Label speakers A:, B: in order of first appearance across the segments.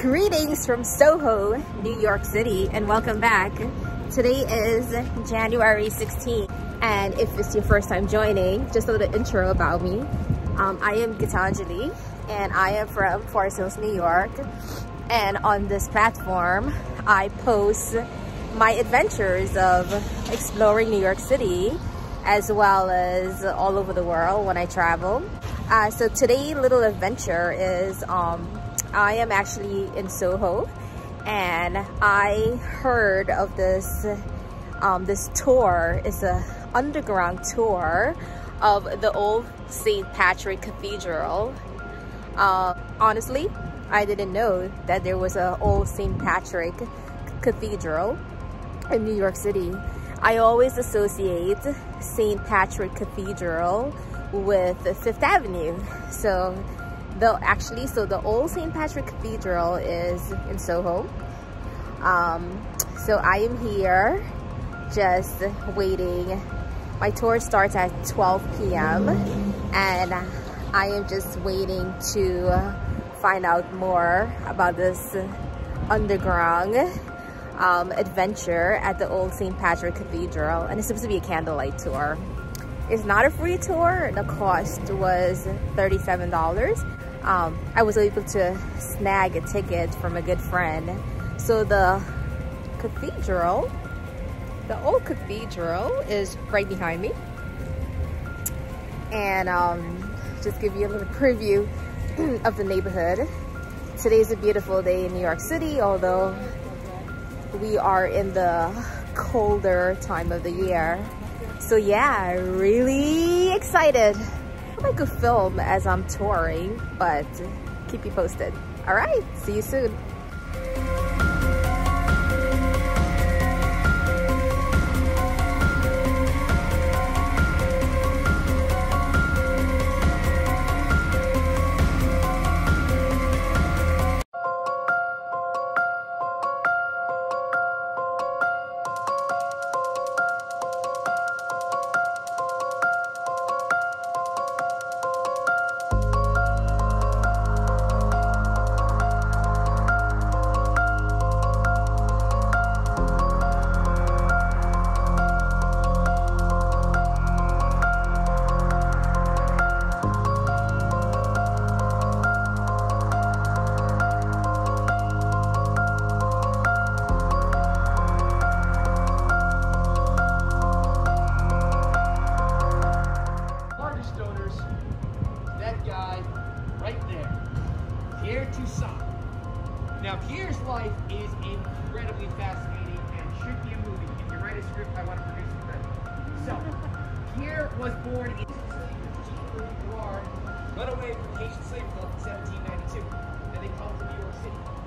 A: Greetings from Soho, New York City, and welcome back. Today is January 16th, and if it's your first time joining, just a little intro about me. Um, I am Gatangalie, and I am from Forest Hills, New York. And on this platform, I post my adventures of exploring New York City as well as all over the world when I travel. Uh, so today little adventure is um, I am actually in Soho and I heard of this um, this tour is a underground tour of the old St. Patrick Cathedral. Uh, honestly, I didn't know that there was an old St. Patrick Cathedral in New York City. I always associate St. Patrick Cathedral with Fifth Avenue. So the actually so the old St. Patrick Cathedral is in Soho um, so I am here just waiting my tour starts at 12 p.m. and I am just waiting to find out more about this underground um, adventure at the old St. Patrick Cathedral and it's supposed to be a candlelight tour it's not a free tour the cost was $37 um, I was able to snag a ticket from a good friend. So the cathedral, the old cathedral is right behind me. And um, just give you a little preview of the neighborhood. Today's a beautiful day in New York City, although we are in the colder time of the year. So yeah, really excited. I could film as I'm touring, but keep you posted. All right, see you soon.
B: Was born in Run away from Haitian slave in 1792. Then they come to New York City.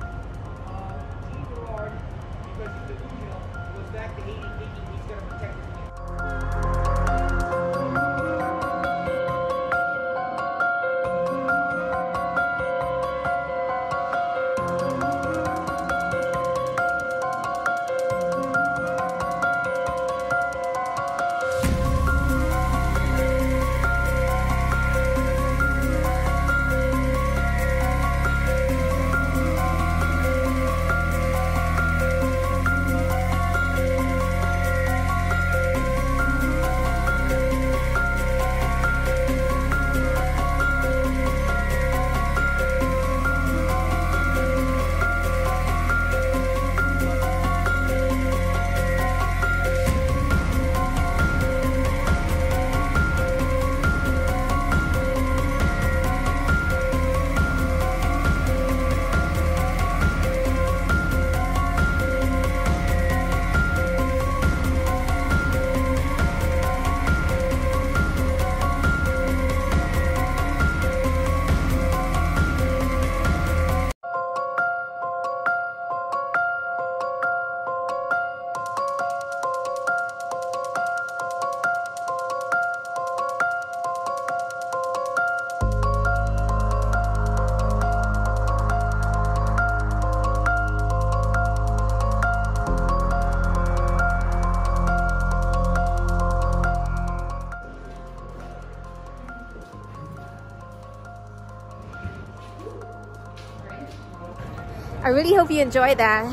A: I really hope you enjoyed that.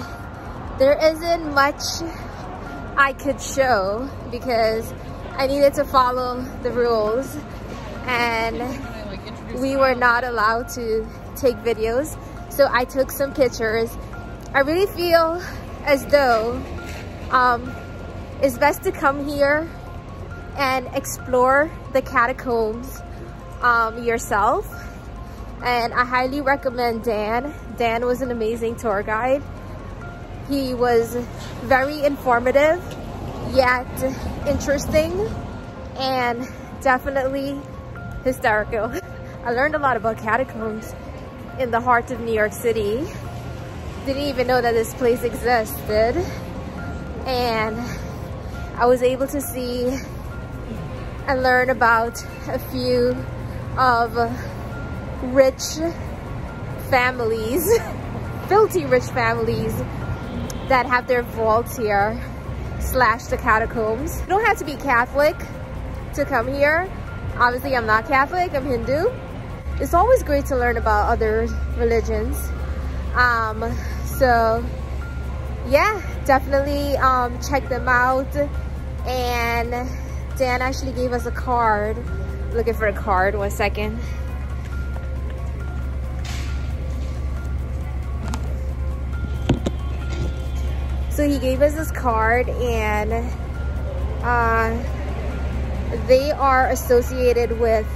A: There isn't much I could show because I needed to follow the rules and we were not allowed to take videos. So I took some pictures. I really feel as though um, it's best to come here and explore the catacombs um, yourself. And I highly recommend Dan. Dan was an amazing tour guide. He was very informative, yet interesting, and definitely hysterical. I learned a lot about catacombs in the heart of New York City. Didn't even know that this place existed. And I was able to see and learn about a few of rich families, filthy rich families that have their vaults here slash the catacombs. You don't have to be Catholic to come here. Obviously, I'm not Catholic, I'm Hindu. It's always great to learn about other religions. Um, so yeah, definitely um, check them out. And Dan actually gave us a card. Looking for a card, one second. So he gave us this card and uh, they are associated with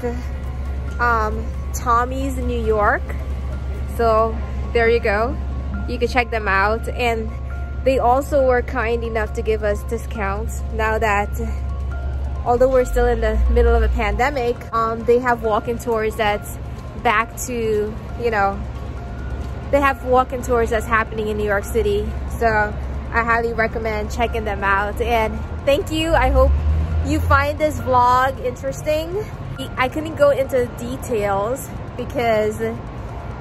A: um, Tommy's New York. So there you go. You can check them out. And they also were kind enough to give us discounts now that although we're still in the middle of a pandemic, um, they have walk-in tours that's back to, you know, they have walk-in tours that's happening in New York City. So I highly recommend checking them out. And thank you. I hope you find this vlog interesting. I couldn't go into details because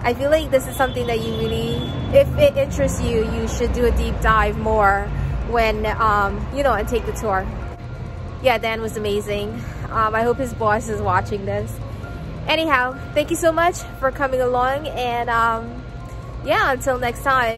A: I feel like this is something that you really, if it interests you, you should do a deep dive more when, um, you know, and take the tour. Yeah, Dan was amazing. Um, I hope his boss is watching this. Anyhow, thank you so much for coming along and um, yeah, until next time.